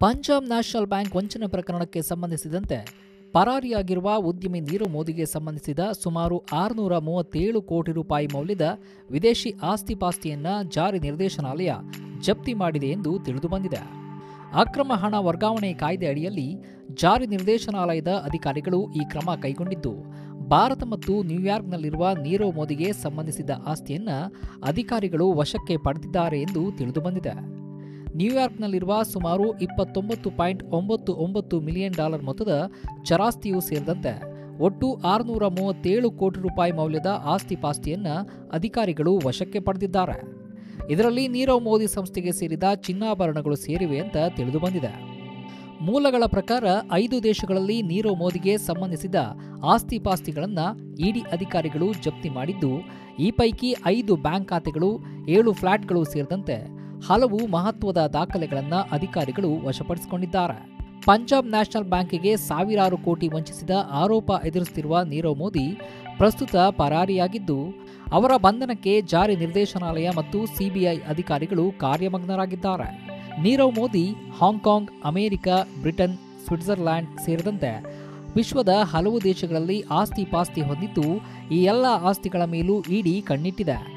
Punjab national bank ವಂಚನೆ ಪ್ರಕರಣಕ್ಕೆ ಸಂಬಂಧಿಸಿದಂತೆ ಪರಾರಿಯಾಗಿರುವ ಉದ್ಯಮಿ ನೀರವ್ ಮೋದಿಗೆ ಸಂಬಂಧಿಸಿದ ಸುಮಾರು ಆರುನೂರ ಮೂವತ್ತೇಳು ಕೋಟಿ ರೂಪಾಯಿ ಮೌಲ್ಯದ ವಿದೇಶಿ ಆಸ್ತಿ ಪಾಸ್ತಿಯನ್ನ ಜಾರಿ ನಿರ್ದೇಶನಾಲಯ ಜಪ್ತಿ ಮಾಡಿದೆ ಎಂದು ತಿಳಿದುಬಂದಿದೆ ಅಕ್ರಮ ಹಣ ವರ್ಗಾವಣೆ ಕಾಯ್ದೆ ಅಡಿಯಲ್ಲಿ ಜಾರಿ ನಿರ್ದೇಶನಾಲಯದ ಅಧಿಕಾರಿಗಳು ಈ ಕ್ರಮ ಕೈಗೊಂಡಿದ್ದು, ಭಾರತ ಮತ್ತು ನ್ಯೂಯಾರ್ಕ್ನಲ್ಲಿರುವ ನೀರವ್ ಮೋದಿಗೆ ಸಂಬಂಧಿಸಿದ ಆಸ್ತಿಯನ್ನ ಅಧಿಕಾರಿಗಳು ವಶಕ್ಕೆ ಪಡೆದಿದ್ದಾರೆ ಎಂದು ತಿಳಿದುಬಂದಿದೆ ನ್ಯೂಯಾರ್ಕ್ನಲ್ಲಿರುವ ಸುಮಾರು ಇಪ್ಪತ್ತೊಂಬತ್ತು ಪಾಯಿಂಟ್ ಒಂಬತ್ತು ಒಂಬತ್ತು ಮಿಲಿಯನ್ ಡಾಲರ್ ಮೊತ್ತದ ಚರಾಸ್ತಿಯೂ ಸೇರಿದಂತೆ ಒಟ್ಟು ಆರುನೂರ ಮೂವತ್ತೇಳು ಕೋಟಿ ರೂಪಾಯಿ ಮೌಲ್ಯದ ಆಸ್ತಿ ಪಾಸ್ತಿಯನ್ನ ಅಧಿಕಾರಿಗಳು ವಶಕ್ಕೆ ಪಡೆದಿದ್ದಾರೆ. ಇದರಲ್ಲಿ ನೀರವ್ ಮೋದಿ ಸಂಸ್ಥೆಗೆ ಸೇರಿದ ಚಿನ್ನಾಭರಣಗಳು ಸೇರಿವೆ ಅಂತ ತಿಳಿದುಬಂದಿದೆ. ಮೂಲಗಳ ಪ್ರಕಾರ ಐದು ದೇಶಗಳಲ್ಲಿ ನೀರವ್ ಮೋದಿಗೆ ಸಂಬಂಧಿಸಿದ ಆಸ್ತಿ ಪಾಸ್ತಿಗಳನ್ನು ಇಡಿ ಅಧಿಕಾರಿಗಳು ಜಪ್ತಿ ಮಾಡಿದ್ದು, ಈ ಪೈಕಿ ಐದು ಬ್ಯಾಂಕ್ ಖಾತೆಗಳು, ಏಳು ಫ್ಲಾಟ್ಗಳು ಸೇರಿದಂತೆ ಹಲವು ಮಹತ್ವದ ದಾಖಲೆಗಳನ್ನು ಅಧಿಕಾರಿಗಳು ವಶಪಡಿಸಿಕೊಂಡಿದ್ದಾರೆ. ಪಂಜಾಬ್ ನ್ಯಾಷನಲ್ ಬ್ಯಾಂಕಿಗೆ ಸಾವಿರಾರು ಕೋಟಿ ವಂಚಿಸಿದ ಆರೋಪ ಎದುರಿಸುತ್ತಿರುವ ನೀರವ್ ಮೋದಿ ಪ್ರಸ್ತುತ ಪರಾರಿಯಾಗಿದ್ದು, ಅವರ ಬಂಧನಕ್ಕೆ ಜಾರಿ ನಿರ್ದೇಶನಾಲಯ ಮತ್ತು ಸಿಬಿಐ ಅಧಿಕಾರಿಗಳು ಕಾರ್ಯಮಗ್ನರಾಗಿದ್ದಾರೆ. Nirav Modi Hong Kong, America, Britain, Switzerland ಸೇರಿದಂತೆ ವಿಶ್ವದ ಹಲವು ದೇಶಗಳಲ್ಲಿ ಆಸ್ತಿ ಪಾಸ್ತಿ ಹೊಂದಿದ್ದು, ಈ ಎಲ್ಲ ಆಸ್ತಿಗಳ ಮೇಲೂ ಇಡಿ ಕಣ್ಣಿಟ್ಟಿದೆ.